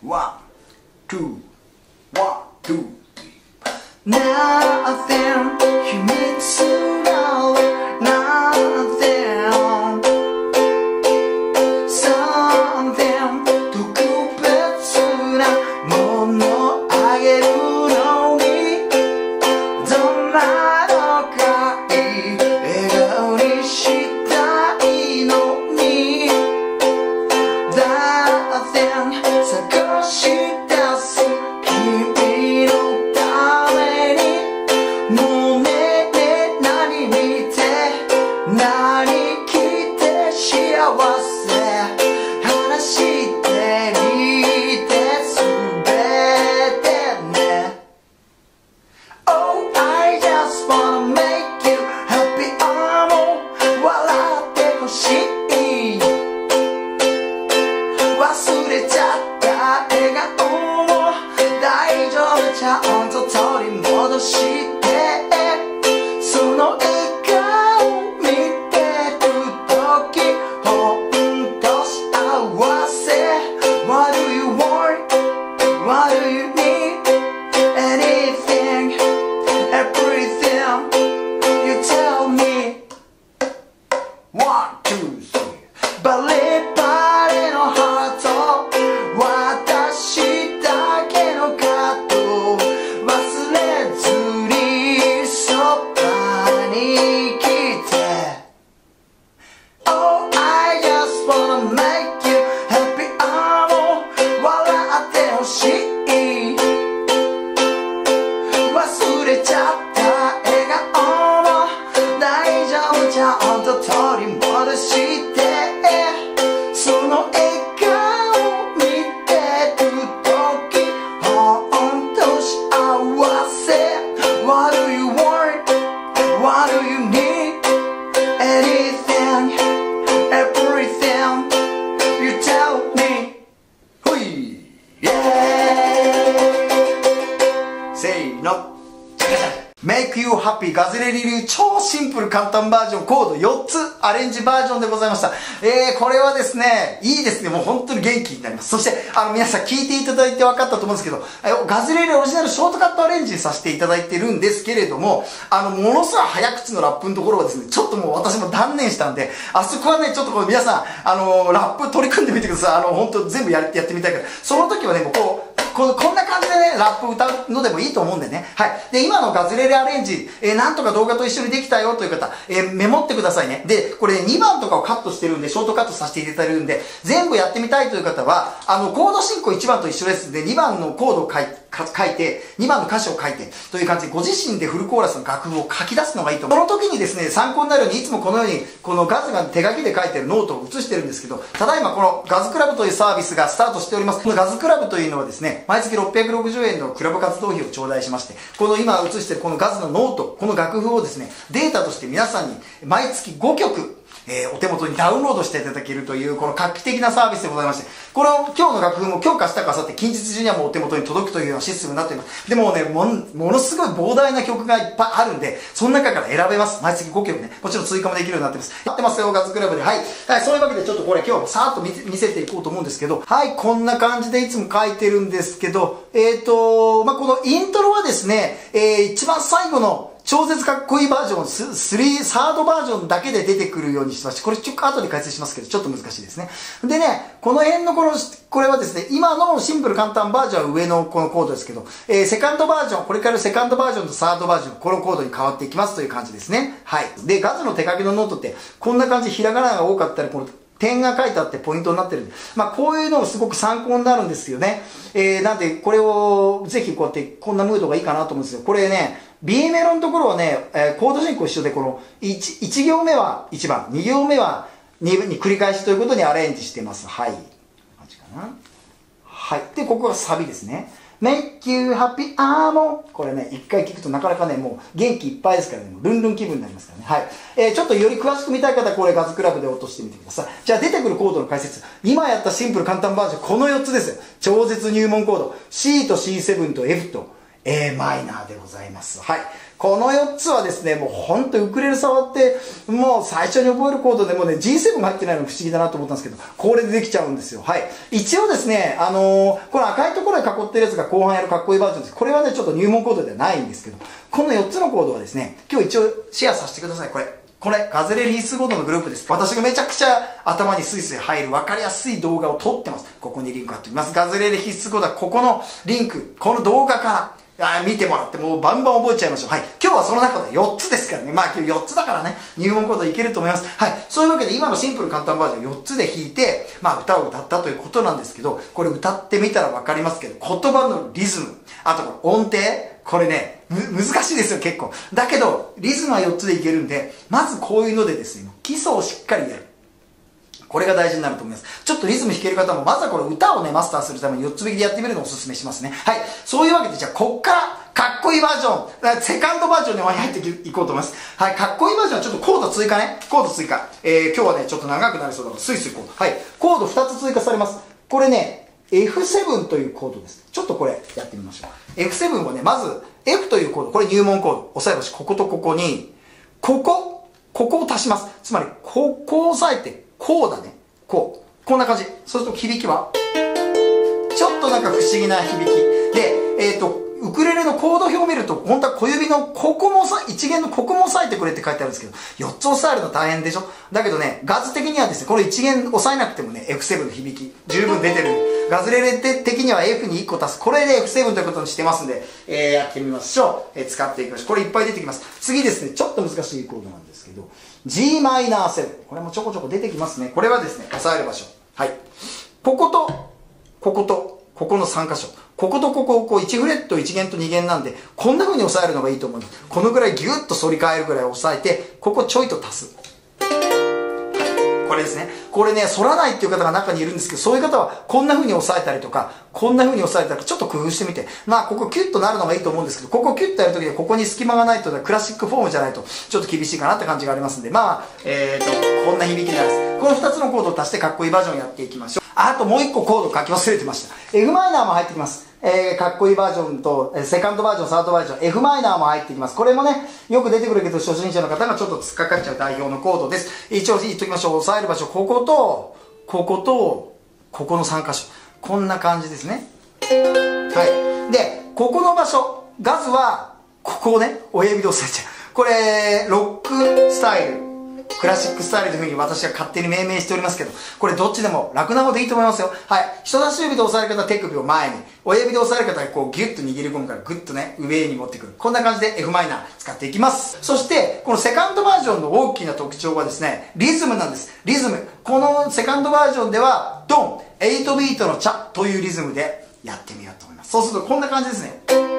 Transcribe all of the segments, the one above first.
One, two, one, two, three. Nothing 秘密が単バージョンコード4つアレンジバージョンでございました。えー、これはですね、いいですね。もう本当に元気になります。そして、あの皆さん聞いていただいて分かったと思うんですけど、ガズレリオリジナルショートカットアレンジさせていただいてるんですけれども、あの、ものすごい早口のラップのところはですね、ちょっともう私も断念したんで、あそこはね、ちょっとこう皆さん、あの、ラップ取り組んでみてください。あの、本当全部ややってみたいから。その時はね、もうこう、ここんな感じでね、ラップ歌うのでもいいと思うんでね。はい。で、今のガズレレアレンジ、えーなんとか動画と一緒にできたよという方、えーメモってくださいね。で、これ2番とかをカットしてるんで、ショートカットさせていただいてるんで、全部やってみたいという方は、あの、コード進行1番と一緒ですんで、2番のコードを書いて書いて、2番の歌詞を書いて、という感じで、ご自身でフルコーラスの楽譜を書き出すのがいいと思う。その時にですね、参考になるように、いつもこのように、このガズが手書きで書いてるノートを写してるんですけど、ただいまこのガズクラブというサービスがスタートしております。このガズクラブというのはですね、毎月660円のクラブ活動費を頂戴しまして、この今写してるこのガズのノート、この楽譜をですね、データとして皆さんに毎月5曲、えーお手元にダウンロードしていただけるという、この画期的なサービスでございまして、これを今日の楽譜も今日か明日か明後日、近日中にはもうお手元に届くというようなシステムになっています。でもね、もものすごい膨大な曲がいっぱいあるんで、その中から選べます。毎月5曲ね。もちろん追加もできるようになってます。やってますよ、ガズクラブで。はい。はい、そういうわけでちょっとこれ今日さーっと見せ見せていこうと思うんですけど、はい、こんな感じでいつも書いてるんですけど、えっ、と、まあ、このイントロはですね、えー一番最後の超絶かっこいいバージョン、ス3、サードバージョンだけで出てくるようにしてまして、これちょっと後で解説しますけど、ちょっと難しいですね。でね、この辺のこの、これはですね、今のシンプル簡単バージョンは上のこのコードですけど、えーセカンドバージョン、これからセカンドバージョンとサードバージョン、このコードに変わっていきますという感じですね。はい。で、ガズの手書きのノートって、こんな感じ、ひらがなが多かったり、この点が書いてあってポイントになってるんで、まあこういうのもすごく参考になるんですよね。えー、なんでこれをぜひこうやってこんなムードがいいかなと思うんですよ。これね、B メロのところはね、えーコード進行一緒でこの 1, 1行目は1番、2行目は2に繰り返しということにアレンジしてます。はい。はい。で、ここがサビですね。make you happy, あーも。これね、一回聞くとなかなかね、もう元気いっぱいですからね、うルンルン気分になりますからね。はい。えーちょっとより詳しく見たい方はこれガズクラブで落としてみてください。じゃあ出てくるコードの解説。今やったシンプル簡単バージョン、この4つです。超絶入門コード。C と C7 と F と、A マイナーでございます。はい。この4つはですね、もうほんとウクレレ触って、もう最初に覚えるコードでもね、G7 が入ってないの不思議だなと思ったんですけど、これでできちゃうんですよ。はい。一応ですね、あのーこの赤いところで囲ってるやつが後半やるかっこいいバージョンです。これはね、ちょっと入門コードではないんですけど、この4つのコードはですね、今日一応シェアさせてください。これ。これ、ガズレリースコードのグループです。私がめちゃくちゃ頭にスイスイ入る分かりやすい動画を撮ってます。ここにリンク貼っておきます。ガズレレ必須コードはここのリンク、この動画から、あ見てもらってもうバンバン覚えちゃいましょう。はい。今日はその中で4つですからね。まあ今日4つだからね、入門コードいけると思います。はい。そういうわけで今のシンプル簡単バージョン4つで弾いて、まあ歌を歌ったということなんですけど、これ歌ってみたら分かりますけど、言葉のリズム、あとこれ音程、これね、む、難しいですよ、結構。だけど、リズムは4つでいけるんで、まずこういうのでですね、基礎をしっかりやる。これが大事になると思います。ちょっとリズム弾ける方も、まずはこれ歌をね、マスターするために4つ引きでやってみるのをお勧めしますね。はい。そういうわけで、じゃあ、こっから、かっこいいバージョン、セカンドバージョンに入っていこうと思います。はい。かっこいいバージョンはちょっとコード追加ね。コード追加。えー、今日はね、ちょっと長くなりそうだから、スイスイこう。はい。コード2つ追加されます。これね、F7 というコードです。ちょっとこれやってみましょう。F7 はね、まず F というコード、これ入門コード。押さえ星、こことここに、ここ、ここを足します。つまり、ここを押さえて、こうだね。こう。こんな感じ。そうすると響きは、ちょっとなんか不思議な響き。で、えっ、と、ウクレレのコード表を見ると、本当は小指のここもさ、一弦のここも押さえてくれって書いてあるんですけど、4つ押さえるの大変でしょ？だけどね、ガズ的にはですね、これ一弦押さえなくてもね、F7 の響き、十分出てるんで。ガズレレ的には F に1個足す。これで F7 ということにしてますんで、えー、やってみましょう。えー、使っていきましょう。これいっぱい出てきます。次ですね、ちょっと難しいコードなんですけど、g マイナー7。これもちょこちょこ出てきますね。これはですね、押さえる場所。はい。ここと、ここと、ここの3箇所。こことここをこう1フレット1弦と2弦なんで、こんな風に押さえるのがいいと思います。このぐらいギュッと反り返るぐらい押さえて、ここちょいと足す。これですね。これね、反らないっていう方が中にいるんですけど、そういう方はこんな風に押さえたりとか、こんな風に押さえたりとか、ちょっと工夫してみて。まあ、ここキュッとなるのがいいと思うんですけど、ここキュッとやるときはここに隙間がないと、クラシックフォームじゃないと、ちょっと厳しいかなって感じがありますんで、まあ、えーと、こんな響きになります。この2つのコードを足してかっこいいバージョンやっていきましょう。あともう1個コード書き忘れてました。F マイナーも入ってきます。えー、かっこいいバージョンと、えーセカンドバージョン、サードバージョン、F マイナーも入ってきます。これもね、よく出てくるけど、初心者の方がちょっと突っかかっちゃう代表のコードです。一応言っときましょう。押さえる場所、ここと、ここと、ここの3箇所。こんな感じですね。はい。で、ここの場所、ガズは、ここをね、親指で押さえちゃう。これ、ロックスタイル。クラシックスタイルというふうに私は勝手に命名しておりますけど、これどっちでも楽な方でいいと思いますよ。はい。人差し指で押さえる方は手首を前に、親指で押さえる方はこうギュッと握り込むからグッとね、上に持ってくる。こんな感じで F マイナー使っていきます。そして、このセカンドバージョンの大きな特徴はですね、リズムなんです。リズム。このセカンドバージョンでは、ドン、8ビートのチャというリズムでやってみようと思います。そうするとこんな感じですね。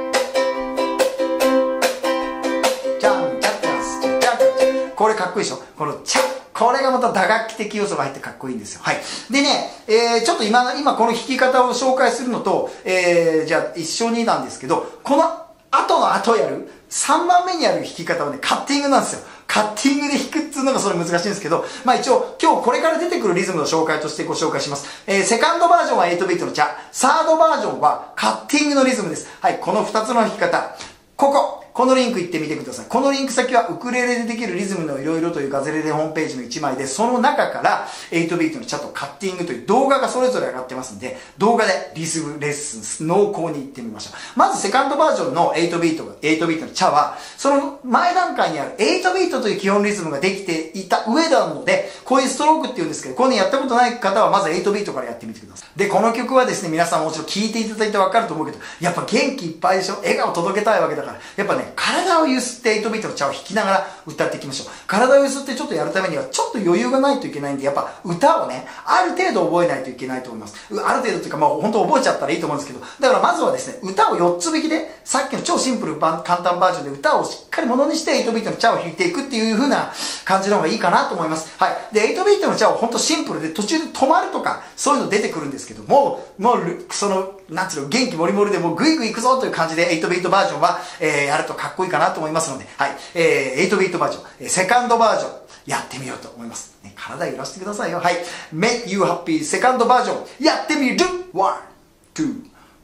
これかっこいいでしょ？このチャこれがまた打楽器的要素が入ってかっこいいんですよ。はい。でね、えー、ちょっと今、今この弾き方を紹介するのと、えー、じゃあ一緒になんですけど、この後の後やる、3番目にやる弾き方はね、カッティングなんですよ。カッティングで弾くっていうのがそれ難しいんですけど、まあ一応今日これから出てくるリズムの紹介としてご紹介します。えー、セカンドバージョンは8ビートのチャ、サードバージョンはカッティングのリズムです。はい、この2つの弾き方。ここ、このリンク行ってみてください。このリンク先はウクレレでできるリズムのいろいろというガズレレホームページの1枚で、その中から8ビートのチャとカッティングという動画がそれぞれ上がってますんで、動画でリズムレッスン、濃厚に行ってみましょう。まずセカンドバージョンの8ビートが、8ビートのチャは、その前段階にある8ビートという基本リズムができていた上なので、こういうストロークっていうんですけど、こういうのやったことない方はまず8ビートからやってみてください。で、この曲はですね、皆さんもちろん聴いていただいてわかると思うけど、やっぱ元気いっぱいでしょ？笑顔届けたいわけだから、やっぱね、体を揺すって8ビートのチャを弾きながら歌っていきましょう。体を揺すってちょっとやるためには、ちょっと余裕がないといけないんで、やっぱ歌をね、ある程度覚えないといけないと思います。ある程度っていうか、まあ本当覚えちゃったらいいと思うんですけど、だからまずはですね、歌を4つ弾きで、さっきの超シンプル簡単バージョンで歌をしっかりものにして8ビートのチャを弾いていくっていう風な感じの方がいいかなと思います。はい。で、8ビートのチャを本当シンプルで途中で止まるとか、そういうの出てくるんですけども、もう、その、なんつうの、元気もりもりでもうグイグイ行くぞという感じで8ビートバージョンは、えー、やるとかっこいいかなと思いますので、はい。えー、8ビートバージョン、えーセカンドバージョン、やってみようと思います。ね、体揺らしてくださいよ。はい。Make you happy セカンドバージョン、やってみる !1、2、1 2、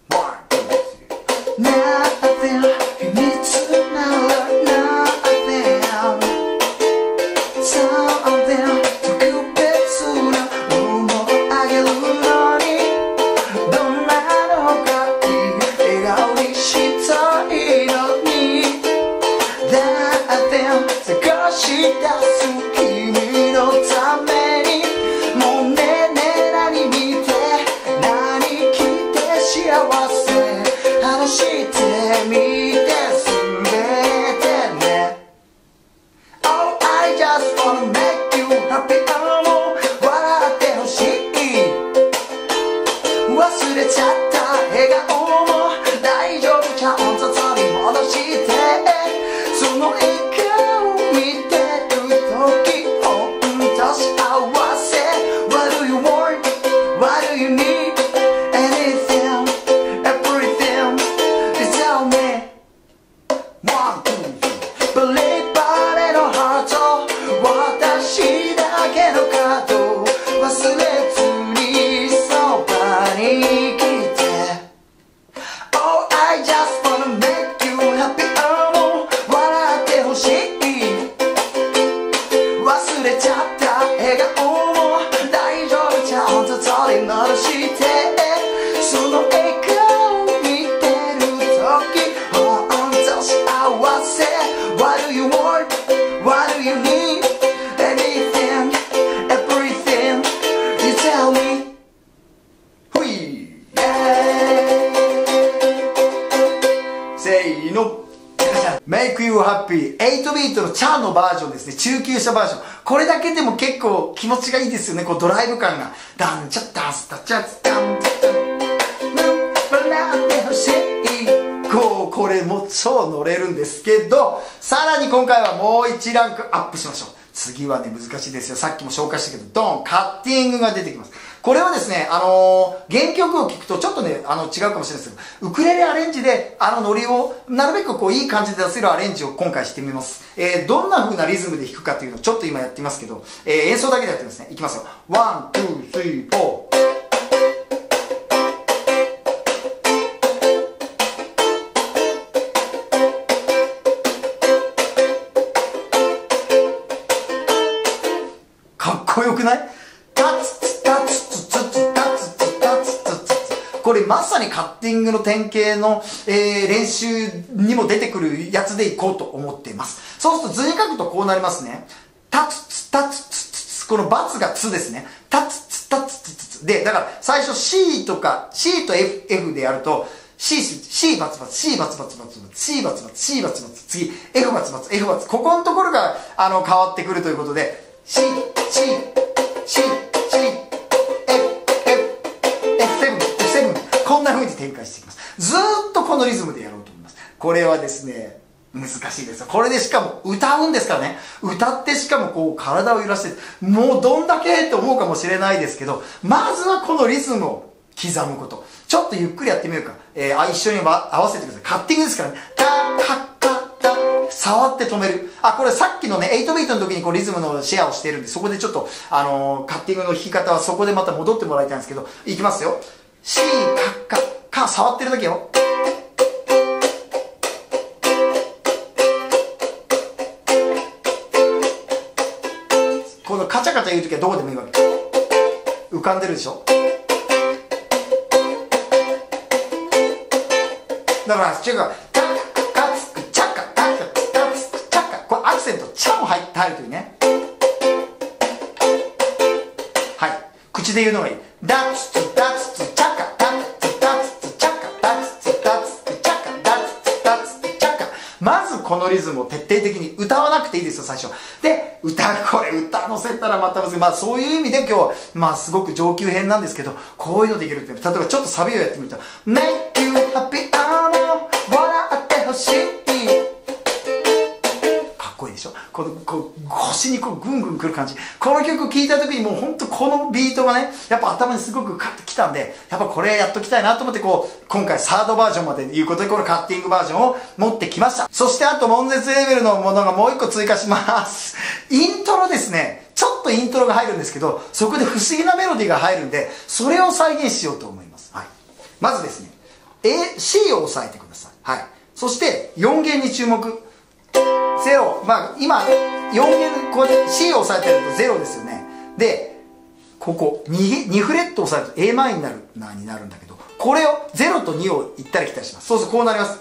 3 Nothing, you need Oh. 車バージョン。これだけでも結構気持ちがいいですよね。こうドライブ感が。ダンチャッタスタチャッタンチャッタンってほしいこうこれも超乗れるんですけどさらに今回はもう1ランクアップしましょう次はね難しいですよさっきも紹介したけどドンカッティングが出てきますこれはですねあのー原曲を聴くとちょっとねあの違うかもしれないですけどウクレレアレンジであのノリをなるべくこういい感じで出せるアレンジを今回してみます、えーどんな風なリズムで弾くかっていうのをちょっと今やってますけど、えー演奏だけでやってますね。いきますよ。 One, two, three, four。かっこよくない？れまさにカッティングの典型の、えー練習にも出てくるやつでいこうと思っています。そうすると図に書くとこうなりますね。タツツタツツツツこのバツがツですね。タツツタツツツツでだから最初 C とか C と F, F でやると C, C バツバツ C バツバツバツバツ C バツバツ C バツバツ次 F バツバツ F バツ。ここのところがあの変わってくるということで C C C に展開していきます。ずっとこのリズムでやろうと思います。これはですね難しいですよ。これでしかも歌うんですからね。歌ってしかもこう体を揺らしてもうどんだけって思うかもしれないですけどまずはこのリズムを刻むこと。ちょっとゆっくりやってみようか、えーあ一緒に合わせてください。カッティングですからね。タッカッカッ触って止める。あこれさっきのね8ビートの時にこうリズムのシェアをしているんでそこでちょっとあのーカッティングの弾き方はそこでまた戻ってもらいたいんですけどいきますよ。C カッカッカ触ってるだけよ。このカチャカチャ言う時はどこでもいいわけ。浮かんでるでしょ。だから違う。かタッカツクチャカタッカタツクチャカこれアクセントチャも入って入るというねはい口で言うのがいいダツツダツツこのリズムを徹底的に歌わなくていいですよ最初。で歌これ歌乗せたらまた難しい。まあそういう意味で今日はまあすごく上級編なんですけどこういうのできるって例えばちょっとサビをやってみると「ねこのこう腰にこうぐんぐんくる感じ。この曲聴いた時にもう本当このビートがねやっぱ頭にすごくカッときたんでやっぱこれやっときたいなと思ってこう今回サードバージョンまでいうことでこのカッティングバージョンを持ってきました。そしてあと悶絶レベルのものがもう一個追加します。イントロですね。ちょっとイントロが入るんですけどそこで不思議なメロディーが入るんでそれを再現しようと思います、はい、まずですね。A C を押さえてください。はい。そして4弦に注目。0まあ今4弦こうやって C を押さえてると0ですよね。でここ 2, 2フレット押さえると a マイナルなになるんだけどこれを0と2を行ったり来たりします。そうするとこうなります。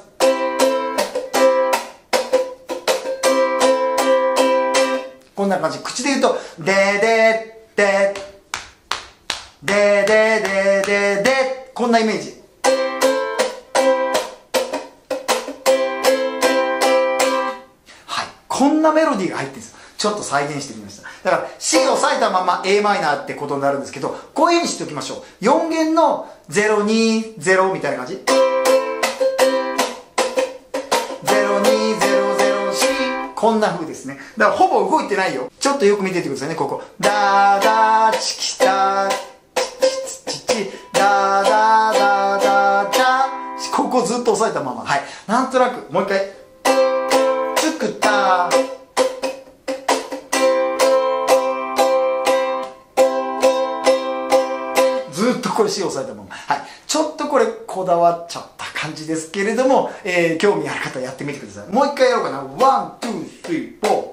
こんな感じ。口で言うと「でででででででで」こんなイメージ。こんなメロディーが入ってるんです。ちょっと再現してみました。だから C を押さえたまま a マイナーってことになるんですけどこういうふうにしておきましょう。4弦の020みたいな感じ。0200こんな風ですね。だからほぼ動いてないよ。ちょっとよく見ててくださいねここ。ダーダーチキタチチチチ。ダーダーダーダーチャ。ここずっと押さえたまま。はい。なんとなくもう一回。くたずっとこれ C を押さえたまま。はい。ちょっとこれこだわっちゃった感じですけれども、えー、興味ある方やってみてください。もう一回やろうかな。 one、two、three、four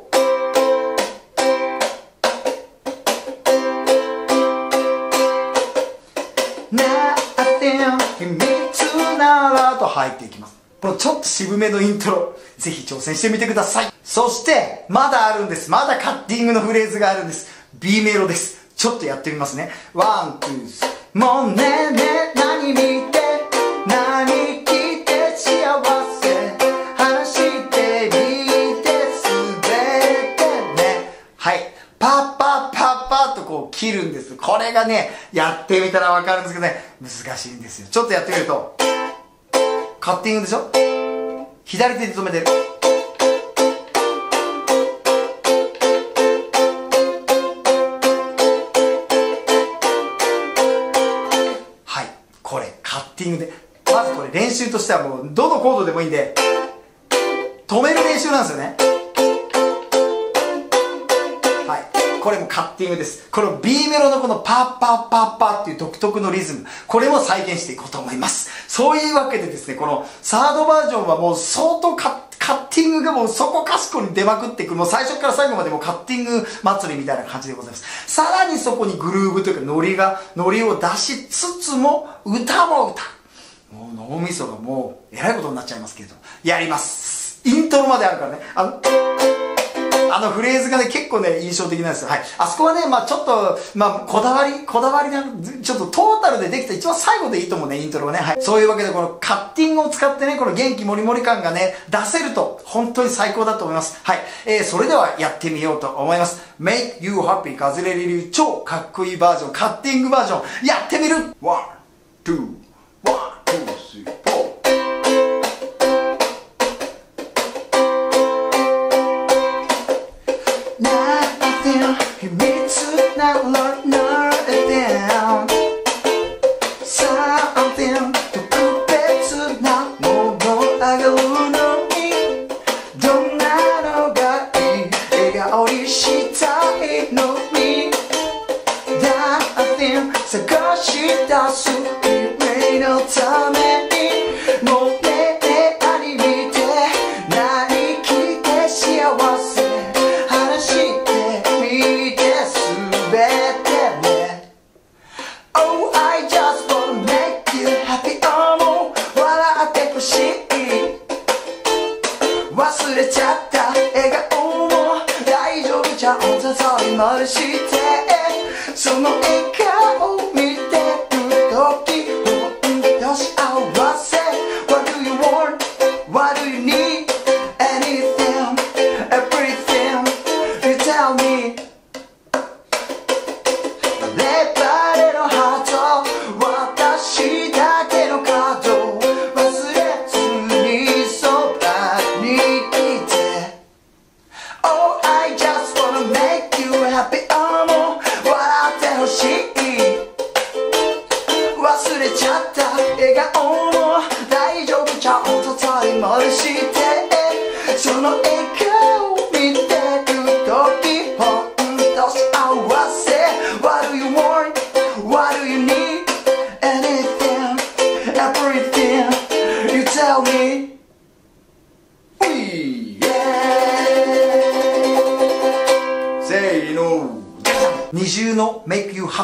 なって秘密ならと。入っていきます。このちょっと渋めのイントロぜひ挑戦してみてください。そしてまだあるんです。まだカッティングのフレーズがあるんです。B メロです。ちょっとやってみますね。 one、two、スもうねね何見て何聞いて幸せ。話してみてすべてね。はい。パッパッパッパッとこう切るんです。これがねやってみたらわかるんですけどね。難しいんですよ。ちょっとやってみると。カッティングでしょ？左手で止めてる。はいこれカッティングで。まずこれ練習としてはもうどのコードでもいいんで止める練習なんですよね。はい。これもカッティングです。この B メロのこのパッパッパッパッっていう独特のリズム。これも再現していこうと思います。そういうわけでですねこのサードバージョンはもう相当カッカッティングがもうそこかしこに出まくっていくもう最初から最後までもカッティング祭りみたいな感じでございます。さらにそこにグルーブというかノリがノリを出しつつも歌も歌もう脳みそがもうえらいことになっちゃいますけれどやります。イントロまであるからね。あのあのフレーズがね、結構ね、印象的なんですよ。はい。あそこはね、まあちょっと、まあこだわり、こだわりな、ちょっとトータルでできた一番最後でいいと思うね、イントロはね。はい。そういうわけで、このカッティングを使ってね、この元気もりもり感がね、出せると、本当に最高だと思います。はい。えー、それではやってみようと思います。Make You Happy ガズレリ流超かっこいいバージョン、カッティングバージョン、やってみる !1、2、you, you need to not learn. してその笑顔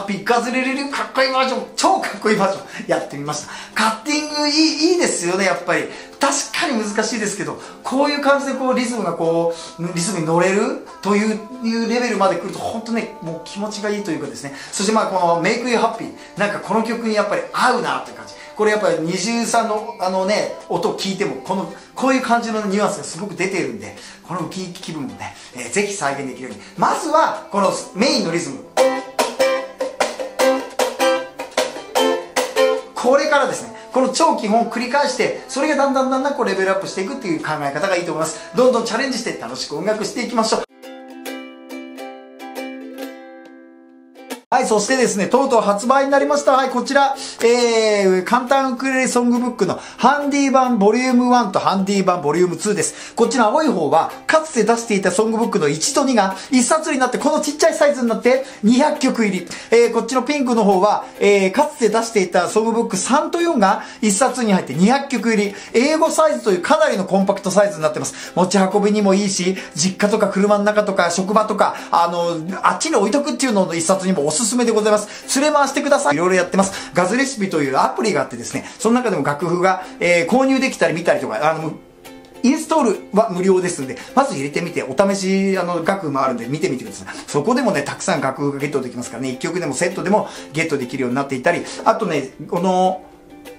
Make You Happy ガズレレレかっこいいバージョン超かっこいいバージョンやってみました。カッティングいいいいですよねやっぱり。確かに難しいですけどこういう感じでこうリズムがこうリズムに乗れるというレベルまで来ると本当ねもう気持ちがいいというかですね。そしてまあこの Make You Happy なんかこの曲にやっぱり合うなって感じ。これやっぱり二重さんのあのね音を聞いてもこのこういう感じのニュアンスがすごく出ているんでこの気気分もね、えー、ぜひ再現できるように。まずはこのメインのリズム。これからですねこの超基本を繰り返してそれがだんだんだんだんこうレベルアップしていくっていう考え方がいいと思います。どんどんチャレンジして楽しく音楽していきましょう。はい、そしてですね、とうとう発売になりました。はい、こちら、えー、簡単ウクレレソングブックのハンディ版ボリューム1とハンディ版ボリューム2です。こっちの青い方は、かつて出していたソングブックの1と2が1冊になって、このちっちゃいサイズになって200曲入り。えー、こっちのピンクの方は、えー、かつて出していたソングブック3と4が1冊に入って200曲入り。英語サイズというかなりのコンパクトサイズになってます。持ち運びにもいいし、実家とか車の中とか職場とか、あの、あっちに置いとくっていうのの1冊にもおすすめすめでございます。連れ回してください。いろいろやってます。ガズレシピというアプリがあってですね、その中でも楽譜が、えー、購入できたり見たりとか、あの、インストールは無料ですんで、まず入れてみて、お試し、あの、楽譜もあるんで見てみてください。そこでもね、たくさん楽譜がゲットできますからね、1曲でもセットでもゲットできるようになっていたり、あとね、この、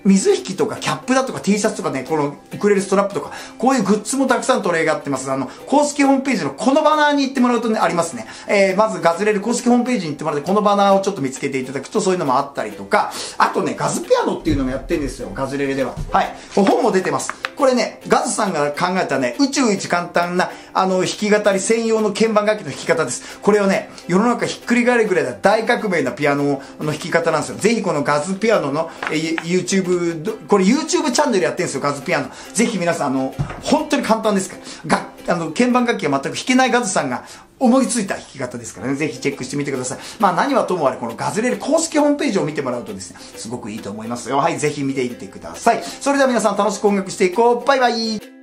水引とかキャップだとか T シャツとかね、このウクレレストラップとか、こういうグッズもたくさん取り上がってます。あの、公式ホームページのこのバナーに行ってもらうとね、ありますね。えー、まずガズレレ公式ホームページに行ってもらって、このバナーをちょっと見つけていただくとそういうのもあったりとか、あとね、ガズピアノっていうのもやってるんですよ、ガズレレでは。はい。本も出てます。これね、ガズさんが考えたね、宇宙一簡単な、あの、弾き語り専用の鍵盤楽器の弾き方です。これをね、世の中ひっくり返るぐらいの大革命なピアノの弾き方なんですよ。ぜひこのガズピアノの、え YouTube、これ YouTube チャンネルやってるんですよ、ガズピアノ。ぜひ皆さん、あの、本当に簡単ですから。が、あの、鍵盤楽器が全く弾けないガズさんが思いついた弾き方ですからね、ぜひチェックしてみてください。まあ何はともあれ、このガズレレ公式ホームページを見てもらうとですね、すごくいいと思いますよ。はい、ぜひ見ていってください。それでは皆さん楽しく音楽していこう。バイバイ